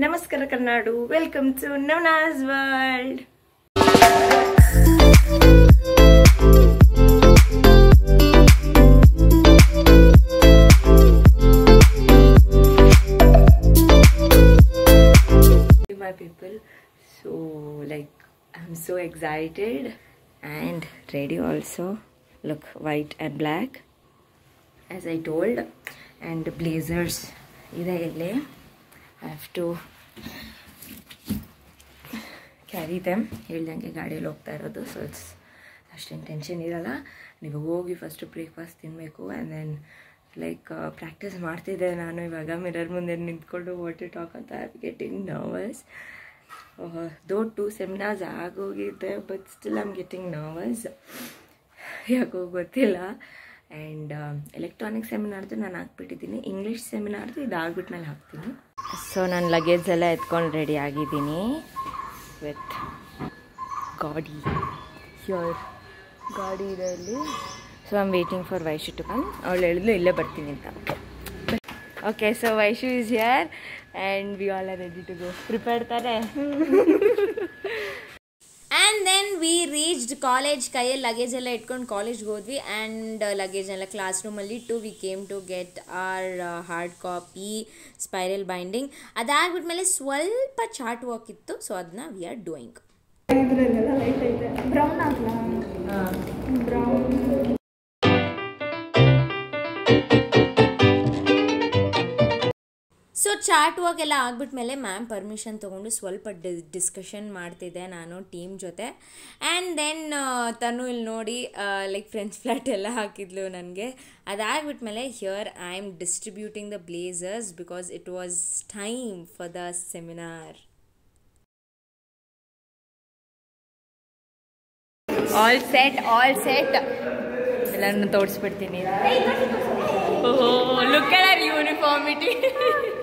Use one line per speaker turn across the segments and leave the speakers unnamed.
ನಮಸ್ಕಾರ Karnadu welcome to Navanas world my people so like i'm so excited and ready also look white and black as i told and blazers ಇದೆ ಇಲ್ಲಿ I have to carry them ಹೇಳ್ದಂಗೆ ಗಾಡಿಯಲ್ಲಿ ಹೋಗ್ತಾ ಇರೋದು. So it's ಅಷ್ಟೇನು tension ಇರಲ್ಲ. ನೀವು ಹೋಗಿ ಫಸ್ಟು ಬ್ರೇಕ್ಫಾಸ್ಟ್ ತಿನ್ನಬೇಕು ಆ್ಯಂಡ್ ದೆನ್ ಲೈಕ್ ಪ್ರಾಕ್ಟೀಸ್ ಮಾಡ್ತಿದ್ದೆ ನಾನು. ಇವಾಗ ಮಿರರ್ ಮುಂದೆ ನಿಂತ್ಕೊಂಡು ವಾಟ್ ಟಾಕ್ ಅಂತ I getting nervous though two seminars ಆಗೋಗಿದೆ but still am getting nervous ಯಾಕೋ ಗೊತ್ತಿಲ್ಲ. ಆ್ಯಂಡ್ ಎಲೆಕ್ಟ್ರಾನಿಕ್ ಸೆಮಿನಾರ್ದು ನಾನು ಹಾಕ್ಬಿಟ್ಟಿದ್ದೀನಿ. ಇಂಗ್ಲೀಷ್ ಸೆಮಿನಾರ್ದು ಇದು ಆಗ್ಬಿಟ್ಮೇಲೆ ಹಾಕ್ತೀನಿ. ಸೊ ನಾನು ಲಗೇಜ್ ಎಲ್ಲ ಎತ್ಕೊಂಡು ರೆಡಿ ಆಗಿದ್ದೀನಿ ವಿತ್ ಗಾಡಿ ಯೋರ್ ಗಾಡಿ ಇದೆ ಇಲ್ಲಿ so I'm waiting for Vaishu to come ಅವಳು ಹೇಳಿದ್ಲು ಇಲ್ಲೇ ಬರ್ತೀನಿ ಅಂತ. Okay so Vaishu is here and we all are ready to go prepare ತಾನೆ?
And then we reached college ಕೈಯಲ್ಲಿ ಲಗೇಜ್ ಎಲ್ಲ ಇಟ್ಕೊಂಡು ಕಾಲೇಜ್ಗೆ ಹೋದ್ವಿ. ಆ್ಯಂಡ್ ಲಗೇಜ್ ಎಲ್ಲ ಕ್ಲಾಸ್ ರೂಮಲ್ಲಿ ಇಟ್ಟು we came to get our hard copy spiral binding ಅದಾಗ್ಬಿಟ್ಮೇಲೆ ಸ್ವಲ್ಪ ಚಾರ್ಟ್ ವರ್ಕ್ ಇತ್ತು. ಸೊ ಅದನ್ನ we
are doing brown
so chart work ಎಲ್ಲ ಆಗ್ಬಿಟ್ಮೇಲೆ ಮ್ಯಾಮ್ ಪರ್ಮಿಷನ್ ತೊಗೊಂಡು ಸ್ವಲ್ಪ ಡಿ ಡಿಸ್ಕಷನ್ ಮಾಡ್ತಿದ್ದೆ ನಾನು ಟೀಮ್ ಜೊತೆ. ಆ್ಯಂಡ್ ದೆನ್ ತನು ಇಲ್ಲಿ ನೋಡಿ ಲೈಕ್ ಫ್ರೆಂಚ್ ಫ್ಲಾಟ್ ಎಲ್ಲ ಹಾಕಿದ್ಲು ನನಗೆ. ಅದಾಗ್ಬಿಟ್ಮೇಲೆ here I am distributing the blazers because it was time for the seminar
all set all set ಎಲ್ಲರನ್ನು ತೋರಿಸ್ಬಿಡ್ತೀನಿ. ಓಹೋ look at uniformity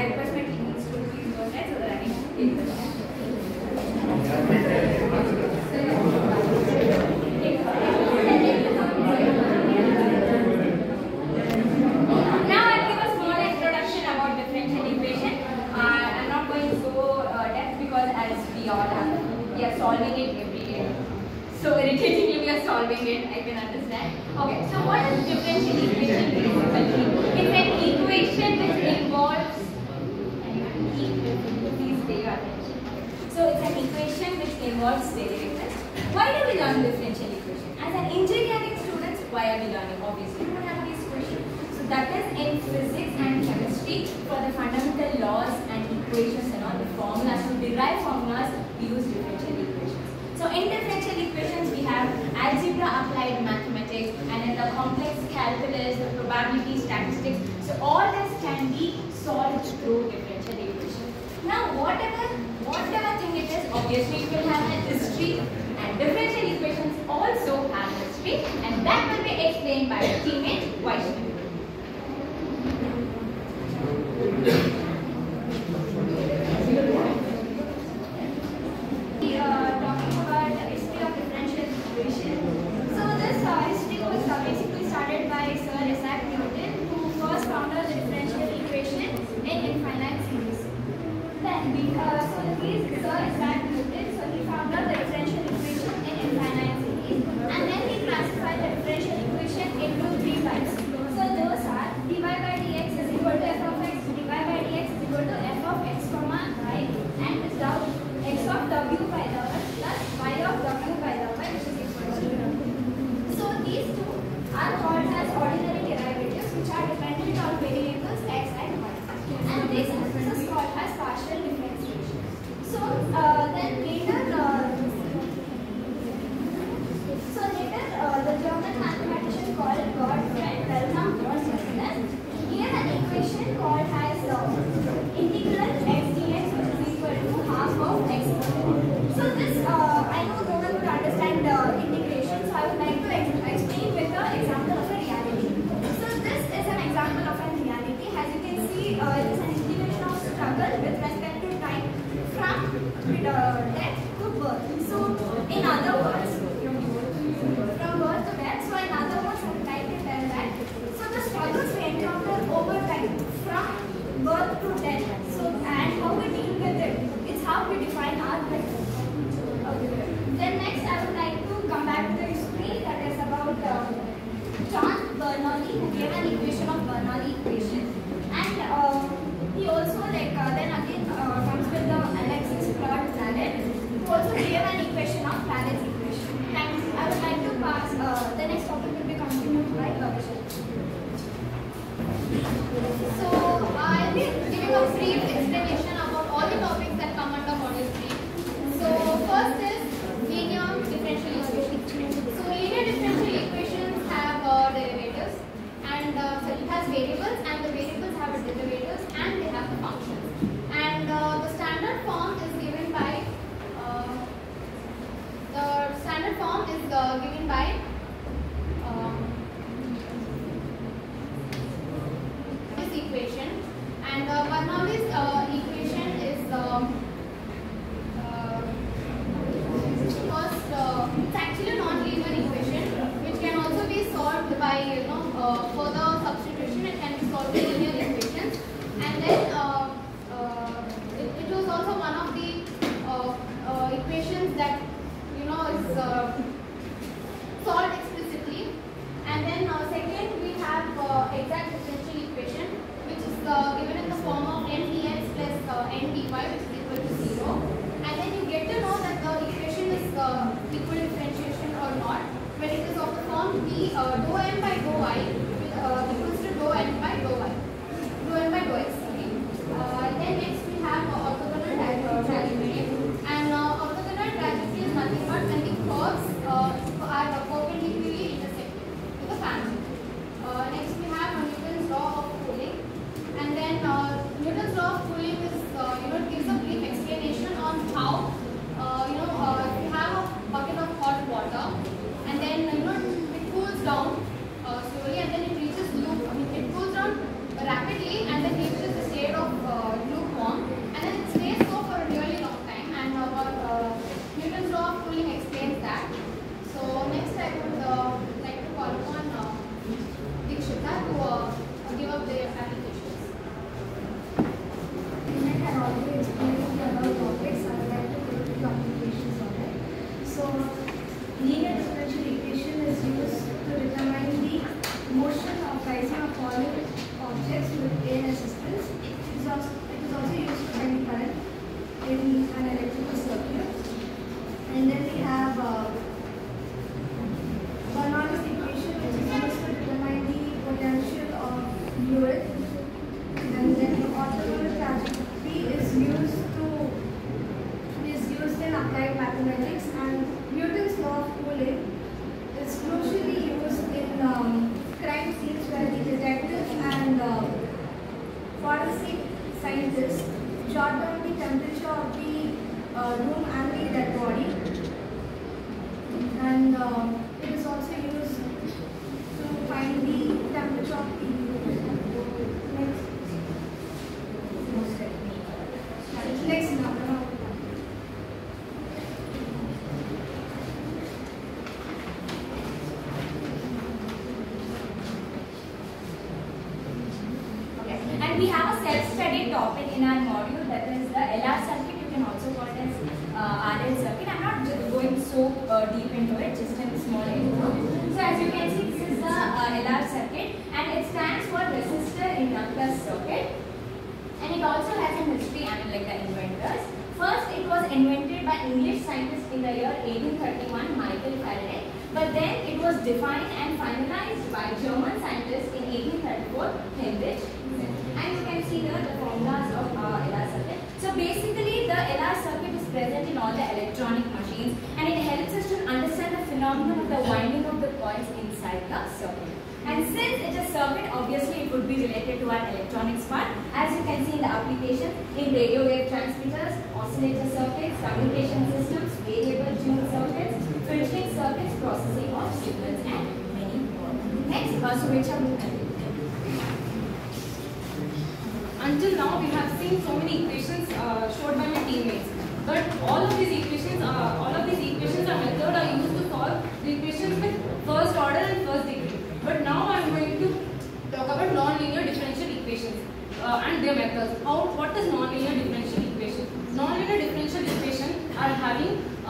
I request my teammates to please go ahead so that I can take the Now I'll give a small introduction about differential equation. Uh, I'm not going to go uh, solving it every day. So irritatingly we are solving it, I can understand. Okay, so what is differential equation basically? It's an equation which involves, So it's an equation which involves derivatives. Why do we learn differential equation? As an engineering students, why are we learning? Obviously, we don't have these questions. So that is in physics and chemistry for the fundamental laws and equations and all the formulas. To derive formulas, we use differential equations. So in differential equations, we have algebra applied mathematics and in the complex calculus, the probability statistics. So all this can be solved through differential equations. Now whatever, whatever thing it is, obviously it will have a history and differential equations also have history and that will be explained by the teammate Vaishnavi.
has variables and the variables have a derivatives and they have the functions. And uh, the standard form is given by, uh, the standard form is uh, given by equations that
jot down the temperature of the uh, room and the dead body. And uh, it is also used
in the year 1831, Michael Faraday. But then it was defined and finalized by German scientists in 1834, Heinrich And you can see here the formulas of uh, our LR circuit. So basically the LR circuit is present in all the electronic machines and it helps us to understand the phenomenon of the winding of the coils inside the circuit. And since it is a circuit, obviously it would be related to our electronics part. As you can see in the application, in radio wave transmitters, oscillator circuits, communication systems, variable tune circuits, filtering circuits, processing of signals, and many more. Next, uh, Surecha
Until now, we have seen so many equations uh, showed by my teammates. But all of these equations, uh, all of these equations are method are used to solve the equations with first order and first degree. But now I am going to talk about nonlinear differential equations uh, and their methods. How, what is nonlinear differential?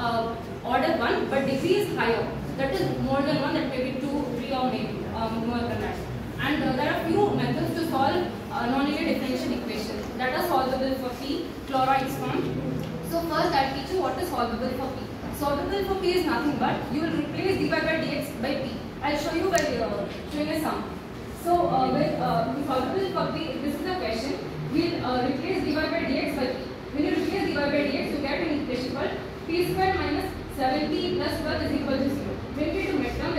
Uh, order 1 but degree is higher. That is more than 1, that may be 2, 3 or maybe um, more than that. And uh, there are few methods to solve uh, non-linear differential equations that are solvable for P, chlorides form. So first I'll teach you what is solvable for P. Solvable for P is nothing but you will replace dy by dx by P. I'll show you by uh, showing a sum. So uh, with uh, solvable for P, this is the question. We'll uh, replace dy by dx by P. When you replace dy by dx, you get an equation called p squared minus 70 plus 1 is equal to 0. Make it to maximum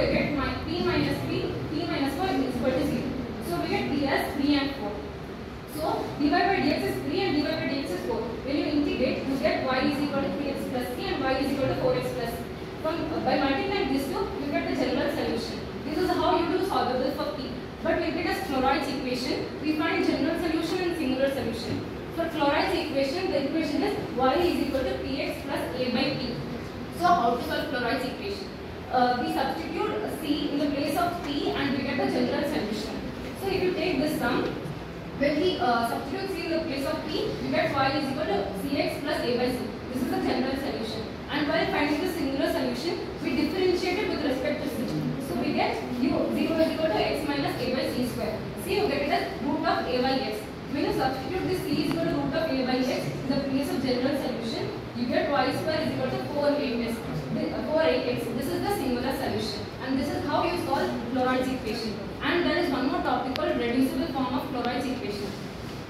We get y is equal to Cx plus a by c. This is the general solution. And while finding the singular solution, we differentiate it with respect to C. So we get u 0 is equal to x minus a by c square. C you get it as root of a by x. When you substitute this c is equal to root of a by x in the place of general solution, you get y square is equal to 4ax. Thi- uh, 4ax. This is the singular solution. And this is how you solve chloride's equation. And there is one more topic called reducible form of chloride's equation.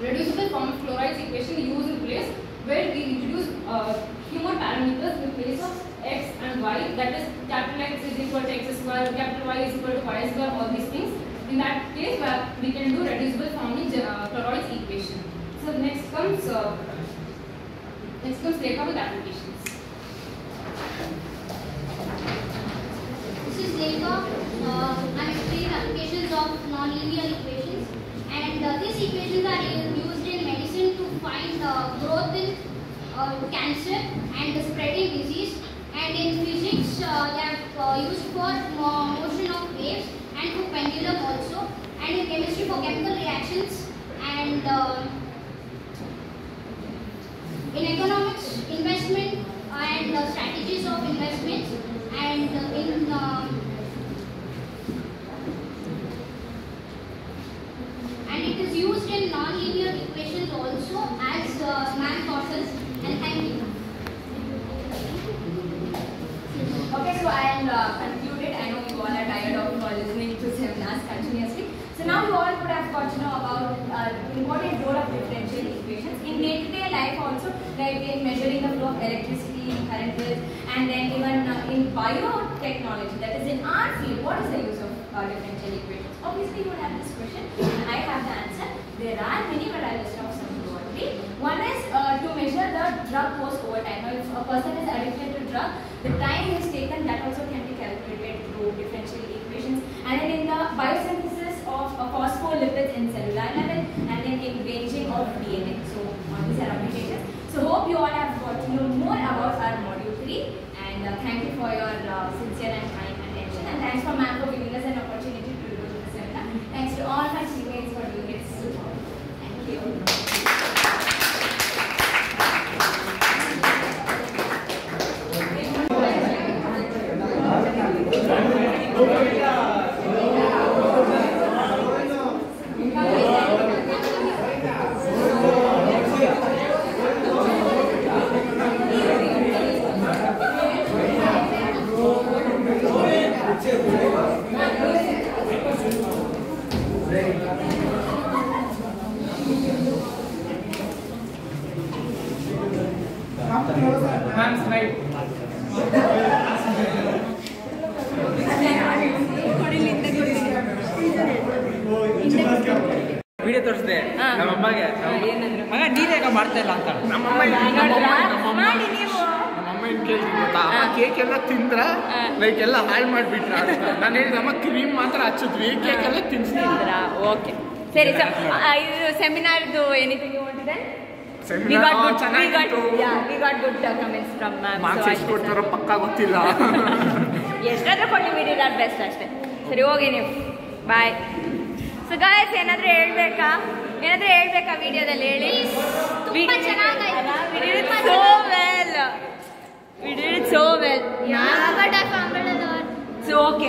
Reducible form of chloride's equation used in place where we introduce uh, few more parameters in place of x and y. That is capital X is equal to x square, capital Y is equal to y square, all these things. In that case, where we can do reducible form in uh, chloride's equation. So next comes uh, next comes data applications.
This is data. Uh, applications of nonlinear equations, and uh, these equations are used find uh, growth in uh, cancer and spreading disease. And in physics, uh, they are uh, used for mo- motion of waves and for pendulum also. And in chemistry for chemical reactions and uh, in economics, investment and uh, strategies of investments, and uh, in um, and it is used in nonlinear equations also as uh, man process and thank you.
Okay, so I'll uh, conclude it. I know you all are tired of uh, listening to seminars continuously. So now you all would have got to know about uh, important role of differential equations in day-to-day life also, like in measuring the flow of electricity, current waves, and then even uh, in biotechnology, that is in our field, what is the use of uh, differential equations? Obviously, you would have this question, and I have the answer. There are many, list off some only. One is uh, to measure the drug course over time. Now, if a person is addicted to drug, the time is taken that also can be calculated through differential equations. And then in the biosynthesis of uh, phospholipids in cellular level, and then in ranging of DNA. So these are applications. So hope you all have got to know more about our three. And uh, thank you for your uh, sincere and kind attention. And thanks for ma'am for giving us an opportunity to do this seminar. Thanks to all my teammates
ಅಮ್ಮಗೆ ಮಗ ನೀನೇಗ ಮಾಡ್ತಾ ಇಲ್ಲ ಅಂತ ನಮ್ಮಮ್ಮ ನಮ್ಮಮ್ಮ ನಮ್ಮಮ್ಮ ಏನ್ ಕೇಳ್ತೀನಿ ಗೊತ್ತಾ? ಅಮ್ಮ ಕೇಕ್ ಎಲ್ಲ ತಿಂದ್ರ ಲೈಕ್ ಎಲ್ಲ ಹಾಳು ಮಾಡ್ಬಿಟ್ರ ನಾನು ಹೇಳಿದಮ್ಮ ಕ್ರೀಮ್ ಮಾತ್ರ ಹಚ್ಚಿದ್ವಿ ಕೇಕ್ ಎಲ್ಲ
ಓಕೆ.
ಸರಿ ಸೊ ಇದು ಸೆಮಿನಾರ್ದು ಎನಿಥಿಂಗ್ ಯು ವಾಂಟ್
ಎಷ್ಟು ಕೊಡ್ತಾರೋ ಪಕ್ಕ ಗೊತ್ತಿಲ್ಲ.
ಎಷ್ಟಾದ್ರೂ ಕೊಟ್ಟು ನಾಟ್ ಬೆಸ್ಟ್ ಅಷ್ಟೇ. ಸರಿ ಹೋಗಿ ನೀವು. ಬಾಯ್ ಸೊ ಗಾಯಸ್ ಏನಾದರೂ ಹೇಳ್ಬೇಕಾ? ಏನಾದರೂ ಹೇಳ್ಬೇಕಾ ವಿಡಿಯೋದಲ್ಲಿ ಹೇಳಿ. So well. We did so so okay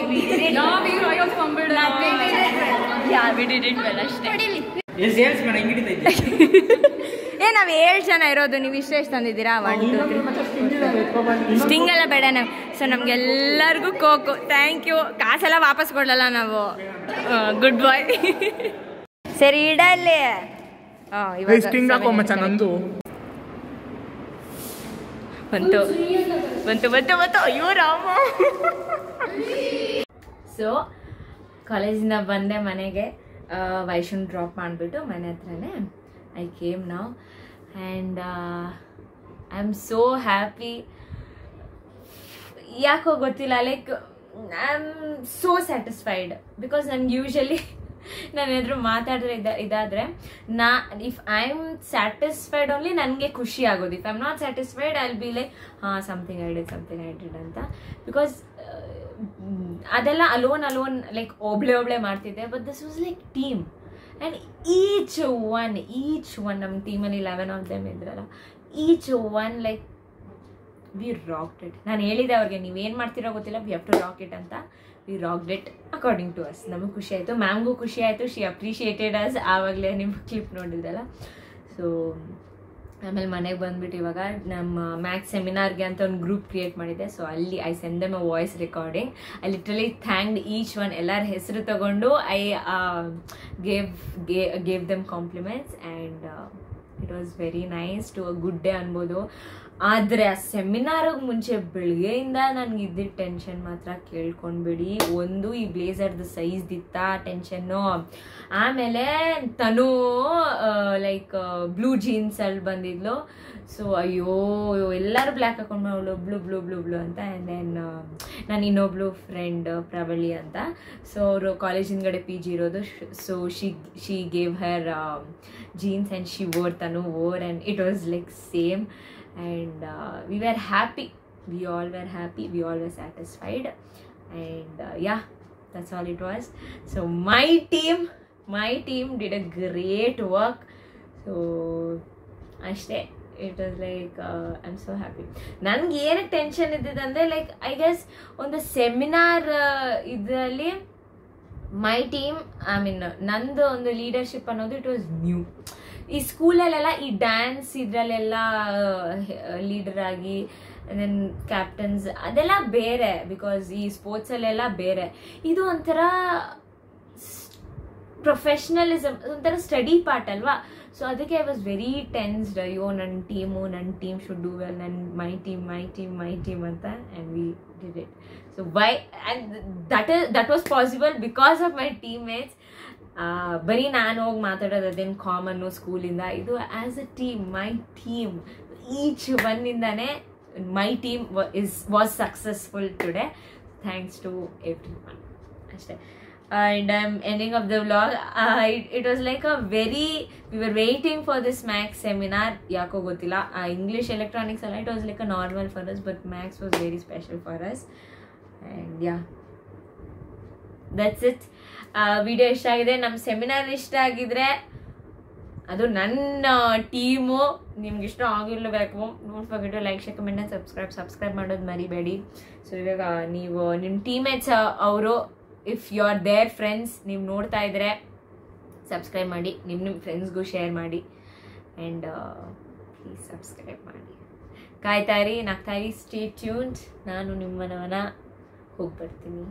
yeah
we did it ಅಷ್ಟೇ. ಏ ನಾವು ಏಳು ಜನ ಇರೋದು ನೀವು ಇಷ್ಟ ಎಷ್ಟು ತಂದಿದ್ದೀರಾ? ಸ್ಟಿಂಗ್ ಎಲ್ಲ ಬೇಡ ನಾವು ಸೊ ನಮ್ಗೆಲ್ಲರಿಗೂ ಕೋಕು ಥ್ಯಾಂಕ್ ಯು ಕಾಸೆಲ್ಲ ವಾಪಸ್ ಕೊಡಲ್ಲ ನಾವು. ಗುಡ್ ಬಾಯ್ ಸರಿ ಇಡಲ್ಲಿ
ಸ್ಟಿಂಗ್ ಹಾಕೋ ಮಚ್ಚ ನಂದು.
ಬಂತು ಬಂತು ಬಂತು ಬಂತು. ಅಯ್ಯೋ ರಾಮ. ಸೊ ಕಾಲೇಜಿಂದ ಬಂದೆ ಮನೆಗೆ. ವೈಶನ್ ಡ್ರಾಪ್ ಮಾಡಿಬಿಟ್ಟು ಮನೆ ಹತ್ರನೇ ಐ ಕೇಮ್ ನಾವು and I am so happy ಯಾಕೋ ಗೊತ್ತಿಲ್ಲ like I am so satisfied because ನನ್ಗೆ ಯೂಶಲಿ ನಾನು ಮಾತಾಡಿದ್ರೆ ಇದ ಇದಾದರೆ ನಾ if I am satisfied only ನನಗೆ ಖುಷಿ ಆಗೋದು. If I not satisfied I be like ಹಾಂ something I did something I did ಅಂತ. ಬಿಕಾಸ್ ಅದೆಲ್ಲ ಅಲೋನ್ ಅಲೋನ್ ಲೈಕ್ ಒಬ್ಳೆ ಒಬ್ಳೆ ಮಾಡ್ತಿದ್ದೆ. But this was like team and each one each one ನಮ್ಮ ಟೀಮಲ್ಲಿ ಲೆವೆನ್ ಆಫ್ ದೆಮ್ ಇದ್ರಲ್ಲ. Each one like we rocked ನಾನು ಹೇಳಿದೆ ಅವ್ರಿಗೆ ನೀವೇನು ಮಾಡ್ತಿರೋ ಗೊತ್ತಿಲ್ಲ we have to rock it ಅಂತ. We rocked according to us ನಮಗೆ ಖುಷಿ ಆಯಿತು. ಮ್ಯಾಮ್ಗೂ ಖುಷಿ ಆಯಿತು. ಶಿ ಅಪ್ರಿಷಿಯೇಟೆಡ್ ಅಸ್ ಆವಾಗಲೇ ನಿಮ್ಮ ಕ್ಲಿಪ್ ನೋಡಿದ್ರಲ್ಲ. ಸೊ ಆಮೇಲೆ ಮನೆಗೆ ಬಂದ್ಬಿಟ್ಟು ಇವಾಗ ನಮ್ಮ ಮ್ಯಾಥ್ಸ್ ಸೆಮಿನಾರ್ಗೆ ಅಂತ ಒಂದು ಗ್ರೂಪ್ ಕ್ರಿಯೇಟ್ ಮಾಡಿದ್ದೆ ಸೊ ಅಲ್ಲಿ I send them a voice recording I literally thanked each one ಎಲ್ಲರ ಹೆಸರು ತಗೊಂಡು I gave gave them compliments and it was very nice to a good day ಅನ್ಬೋದು. ಆದರೆ ಆ ಸೆಮಿನಾರಿಗೆ ಮುಂಚೆ ಬೆಳಗ್ಗೆಯಿಂದ ನನಗೆ ಇದ್ದಿದ್ದ ಟೆನ್ಷನ್ ಮಾತ್ರ ಕೇಳ್ಕೊಂಡ್ಬಿಡಿ. ಒಂದು, ಈ ಬ್ಲೇಸರ್ದು ಸೈಜ್ದಿತ್ತ ಟೆನ್ಷನ್ನು ಆಮೇಲೆ ತನು ಲೈಕ್ ಬ್ಲೂ ಜೀನ್ಸಲ್ಲಿ ಬಂದಿದ್ಲು. ಸೊ ಅಯ್ಯೋ, ಎಲ್ಲರೂ ಬ್ಲ್ಯಾಕ್ ಹಾಕೊಂಡ್ ಅವಳು ಬ್ಲೂ ಬ್ಲೂ ಬ್ಲೂ ಬ್ಲೂ ಅಂತ. ಆ್ಯಂಡ್ ದೆನ್ ನಾನು ಇನ್ನೊಬ್ಳು ಫ್ರೆಂಡ್ ಪ್ರಬಳಿ ಅಂತ. ಸೊ ಅವರು ಕಾಲೇಜ್ ಹಿಂದ್ಗಡೆ ಪಿ ಜಿ ಇರೋದು. So she she gave her jeans and she wore Tanu wore and it was like same and we were happy we all were happy we all were satisfied and yeah that's all it was so my team my team did a great work so ಅಷ್ಟೇ. It was like I am so happy ನನಗೆ ಏನಕ್ಕೆ tension ಇದ್ದಿದ್ದಂದರೆ like I guess ಒಂದು seminar ಇದರಲ್ಲಿ my team I mean ನಂದು ಒಂದು leadership ಅನ್ನೋದು it was new ಈ ಸ್ಕೂಲಲ್ಲೆಲ್ಲ ಈ ಡ್ಯಾನ್ಸ್ ಇದರಲ್ಲೆಲ್ಲ ಲೀಡರ್ ಆಗಿ ದೆನ್ ಕ್ಯಾಪ್ಟನ್ಸ್ ಅದೆಲ್ಲ ಬೇರೆ ಬಿಕಾಸ್ ಈ ಸ್ಪೋರ್ಟ್ಸಲ್ಲೆಲ್ಲ ಬೇರೆ. ಇದು ಒಂಥರ ಪ್ರೊಫೆಷ್ನಲಿಸಮ್ ಒಂಥರ ಸ್ಟಡಿ ಪಾರ್ಟ್ ಅಲ್ವಾ? ಸೊ ಅದಕ್ಕೆ ಐ ವಾಸ್ ವೆರಿ ಟೆನ್ಸ್ಡ್ ಅಯ್ಯೋ ನನ್ನ ಟೀಮು ನನ್ನ ಟೀಮ್ ಶುಡ್ ಡೂ ವೆಲ್ ನನ್ನ my team my team my team ಅಂತ and we did it so why and that that was possible because of my team mates ಬರೀ ನಾನು ಹೋಗಿ ಮಾತಾಡೋದು ಅದೇನು ಕಾಮನ್ನು ಸ್ಕೂಲಿಂದ ಇದು as a team my team each ಒನ್ನಿಂದನೇ my team is was successful today thanks to everyone ಅಷ್ಟೇ. I'm ending of the vlog. Uh, it, it was like a very we were waiting for this Max seminar. ಯಾಕೋ ಗೊತ್ತಿಲ್ಲ English electronics ಅಲ್ಲ it was like a normal for us but maths was very special for us and yeah that's it video ಇಷ್ಟ ಆಗಿದೆ. ನಮ್ಮ seminar ಇಷ್ಟ ಆಗಿದ್ರೆ ಅದು ನನ್ನ ಟೀಮು ನಿಮ್ಗೆ ಇಷ್ಟ ಆಗಿರ್ಲೇಬೇಕು. Don't forget like share comment subscribe subscribe ಮಾಡೋದು ಮರಿಬೇಡಿ. ಸೊ ಇವಾಗ ನೀವು ನಿಮ್ಮ ಟೀಮೇಟ್ಸ್ ಅವರು if you are there friends ನೀವು ನೋಡ್ತಾ ಇದ್ರೆ ಸಬ್ಸ್ಕ್ರೈಬ್ ಮಾಡಿ. ನಿಮ್ಮ ನಿಮ್ಮ ಫ್ರೆಂಡ್ಸ್ಗೂ ಶೇರ್ ಮಾಡಿ. ಆ್ಯಂಡ್ ಪ್ಲೀಸ್ ಸಬ್ಸ್ಕ್ರೈಬ್ ಮಾಡಿ. ಕಾಯ್ತಾ ನಗ್ತಾ ರೀ ಸ್ಟೇ ಟ್ಯೂನ್ಡ್ ನಾನು ನಿಮ್ಮನವನ ಹೋಗಿ ಬರ್ತೀನಿ